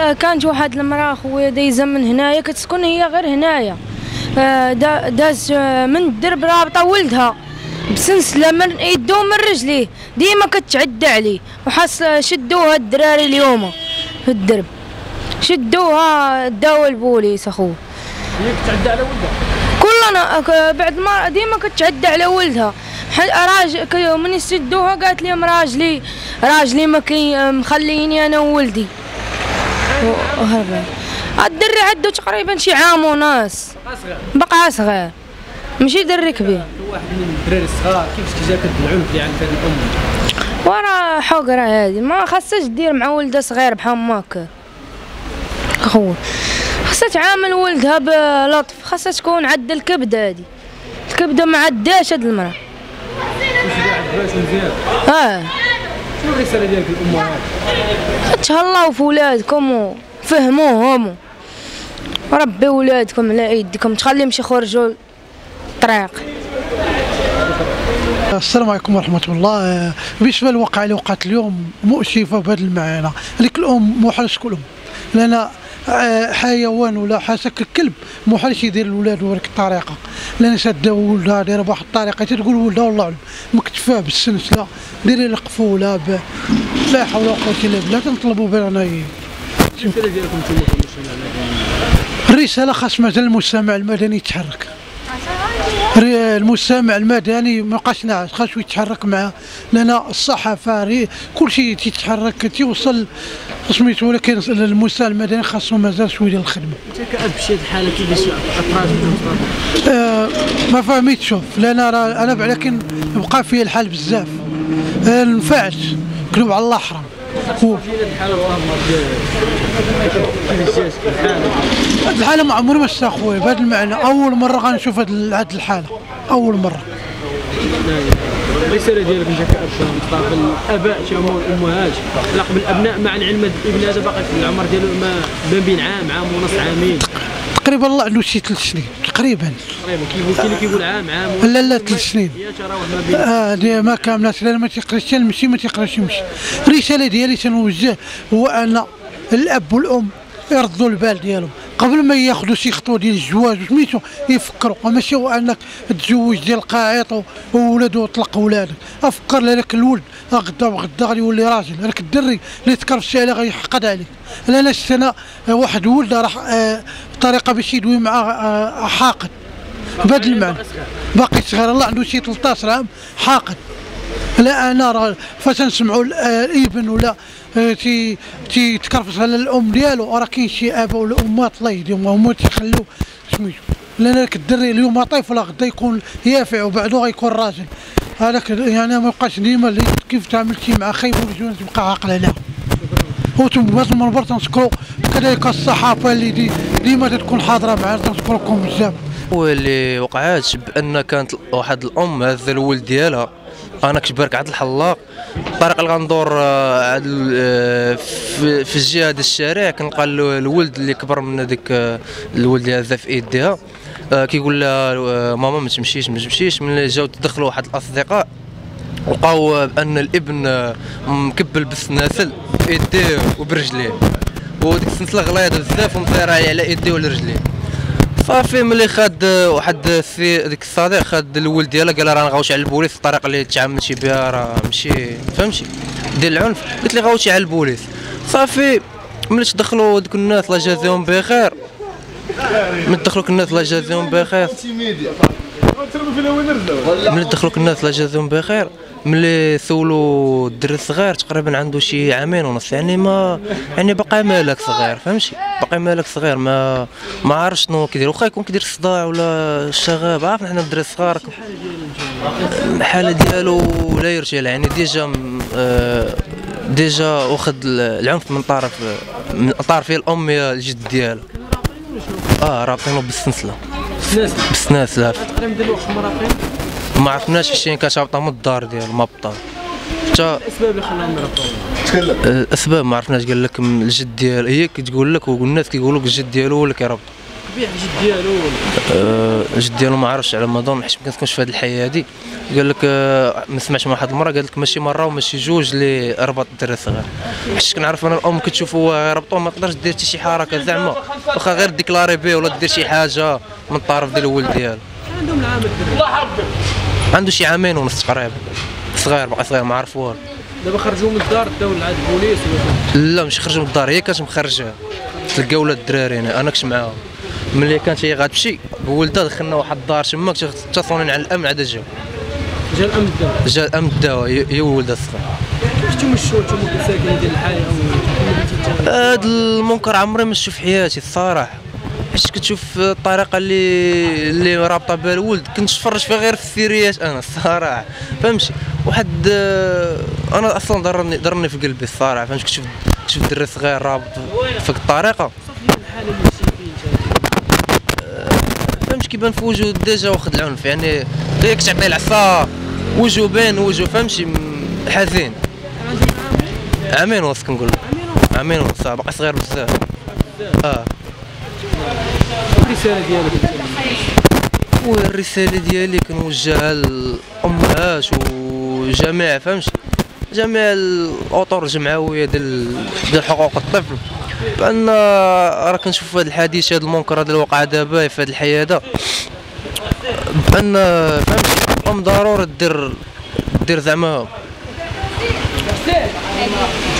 آه، كانت واحد المراه خويا دايزه من هنايا كتسكن هي غير هنايا. آه، دا- داز آه، من الدرب رابطة ولدها. بسنسله من يدو من رجليه ديما كتعدى عليه وحاس شدوها الدراري اليوم في الدرب. شدوها داو البوليس اخوه هي كتعدى على ولدها؟ كلنا بعد ما ديما كتعدى على ولدها. راجل من يسدوها قالت لي راجلي راجلي ما كي مخليني أنا وولدي. و- وهرب الدري عنده تقريبا شي عام ونص بقى صغير بقى صغير ماشي دري كبير. واحد من الدراري الصغار كيفاش جاك العنف اللي عند الام ورا حقرة هادي. ما خاصهاش دير مع ولدها صغير بحال ماك اخو خاصها تعامل ولدها بلطف. خاصها تكون عد الكبد هادي. الكبده ما عداش هاد المرأة. آه. شنو الرسالة ديالك للأمهات؟ تهلاو في ولادكم وفهموهم. وربي ولادكم على إيديكم. تخليهمش يخرجوا الطريق. السلام عليكم ورحمة الله. بالنسبة للواقعة اللي وقعت اليوم مؤسفة بهذا المعنى هذيك الأم تكون أم لأن حيوان ولا حاسك الكلب محال يدير الولاد بهذيك الطريقة. لأن شادة ولدها دايرة بواحد الطريقة تقول ولدها والله أعلم مكتفاه بالسنسلة ديري القفولة ب... لا حول ولا قوة إلا بالله كنطلبوا بها الرساله ديالكم الرسالة خاص مازال المجتمع المدني يتحرك. المجتمع المدني ما بقاش ناعس خاصو يتحرك معاه. لأن الصحافة كل شيء تيتحرك تيوصل سميتو ولكن المجتمع المدني خاصو مازال شوية ديال الخدمة. أنت كأب شي هاد الحاله كيفاش أطراف آه ما فهميت شوف. لأن راه أنا ولكن بقى فيه الحال بزاف. آه نفعت. كلوب على الله حرام هاد الحالة ما عمري ما شفتها خويا بهذا المعنى. أول مرة غنشوف هاد ال- هاد الحالة. أول مرة. الرساله ديالكم انت كاب طرف الآباء تما والامهات علاقه بالابناء مع العلم الابن هذا باقي في العمر ديالو ما ما بين عام عام ونص عامين. تقريبا الله عنده شي ثلاث سنين. تقريبا تقريبا كاين اللي كيقول عام عام. لا لا ثلاث سنين. آه ما كاملات لا ما تيقراش يمشي ما تيقراش يمشي الرساله ديالي تنوجه هو أن الأب والأم يردوا البال ديالهم. قبل ما ياخذوا شي خطوه ديال الزواج وسميتو يفكروا ماشي هو أنك تزوج ديال القاعط و- وولد وطلق ولادك. أفكر لك الولد غدا وغدا غادي يولي راجل. راك الدري اللي تكرفش عليه غيحقد عليك. أنا شفت أنا واحد ولد راح آه طريقه باش يدوي معاه آه حاقد. بهذا المعنى. باقي صغير الله عنده شي 13 عام حاقد. لا أنا راه فاش نسمعوا آه، الإبن ولا آه، تي تي تكرفس على الأم ديالو راه كاين شي آباء ولا امات الله يهديهم هما تيخلوا سميتو لأن هذاك الدري اليوم طفل غدا يكون يافع وبعدو غيكون راجل. هذاك يعني ما يبقاش ديما كيف تعاملتي مع خايب ولا تبقى عاقل عليها وتم من برا تنشكروا كذلك الصحافة اللي دي ديما تكون حاضرة معنا تنشكركم بزاف. هو اللي وقعات بأن كانت واحد الأم هذا الولد ديالها. أنا كبرك عاد الحلاق. الطريق اللي غندور آه، آه، في الجهه ديال الشارع كنلقى ال- الولد اللي كبر من هذيك آه، الولد هذا في ايديها كيقول لها ماما ما تمشيش ما تمشيش. ملي جاو تدخلوا واحد الأصدقاء لقاو بان الإبن مكبل بالسناسل في ايديه وبرجليه. وديك السنسلة غليظة بزاف ومطيرة على ايديه ورجليه صافي ملي خد واحد السي ديك الصديق خد الولد ديالها قال راه نغوش على البوليس الطريقة اللي تعاملتي بها راه ماشي فهمتي؟ ديال العنف. قلت لي غوتي على البوليس. صافي ملي تدخلوا دوك الناس الله يجازيهم بخير. ملي دخلوك الناس الله يجازيهم بخير. ملي دخلوك الناس الله يجازيهم بخير. ملي سولوا الدري الصغير تقريبا عنده شي عامين ونص. يعني ما يعني باقي مالك صغير فهمتي؟ باقي مالك صغير ما ما عارف شنو كيدير. واخا يكون كيدير الصداع ولا الشغب عارف حنا الدري الصغار الحاله ديالو لا يرجع يعني déjà آه، déjà واخد ال- العنف من طرف من طرف الأم يا الجد ديالو. آه رابطينه بالسنسلة. الناس بالسناسله تقريبا ديال الوقت مرافقين ما عرفناش فين كانت هابطه من الدار ديالو ما بطال حتى الاسباب اللي خلاهم يرفعوا الاسباب ما عرفناش قال لك الجد ديال هي كتقول لك والناس كيقولوا لك الجد ديالو هو اللي كيربط. قبيح الجد ديالو آه، الجد ديالو ما عرفش على ما اظن حيت ما كنتكونش في هذه الحياة هذه قال لك آه، ما سمعتش مع واحد المرة قال لك ماشي مرة وماشي جوج اللي ربط الدري الصغير. حيت كنعرف أنا الأم كتشوف هو ربطوه ما تقدرش دير حتى شي حركة زعما. واخا غير déclarer به ولا دير شي حاجة من الطرف ديال الولد ديالو. عندهم العام الدري. عنده شي عامين ونص تقريبا. صغير باقي صغير ما عرف والو. دابا خرجوا من الدار داو لعند البوليس ولا لا مش خرجوا من الدار هي كانت مخرجة. تلقى ولاد الدراري هنا أنا كنت معاهم. ملي كانت هي غتمشي بولدها دخلنا واحد الدار تماك اتصلوا على الأمن عاد جاو. جا الأمن الدار جا الأمن داو هي وولدها الصغير من الشوط أنتم ساكنين ديال الحي أو هاد المنكر عمري ما شفت في حياتي الصراحة. حيت كتشوف الطريقة اللي اللي رابطة بها الولد. كنت نتفرج فيها غير في الثيريات أنا الصراحه فهمتي؟ واحد آه، أنا أصلا ضرني ضرني في قلبي الصراحه فهمت كتشوف كتشوف دري صغير رابط في الطريقة. فين فهمت كيبان في وجهه ديجا واخد العنف. يعني هي كتعطي العصا. وجهه باين وجهه فهمتي؟ حزين. عامين ونص كنقول عامين آه، باقي صغير بزاف. آه. الرسالة ديالك؟ والرساله ديالي كنوجهها للأمهات وجميع فهمتي جميع الأطر الجمعوية ديال ديال حقوق الطفل. بأن راه كنشوف هذا الحديث هذا المنكر هذا اللي وقع دابا في هذه الحياة بأن فهمتي الأم ضروري دير دير زعما.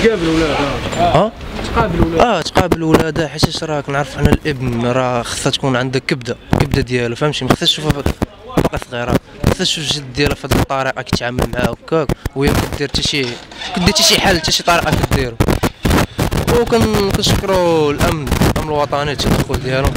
تقابل ولاد آه تقابل ولاد آه تقابل ولادها حيت راك؟ نعرف حنا الإبن راه خصها تكون عندك كبدة كبدة ديالو فهمتي؟ ما خصهاش تشوفها باقي صغيرة. ما خصهاش تشوف الجد ديالها في هذه الطريقة كيتعامل معاه هكاك وهي ما كدير حتى شي كدير حتى شي حل حتى شي طريقة كديرو. وكن كنشكروا الأمن الأمن الوطني التدخل ديالهم.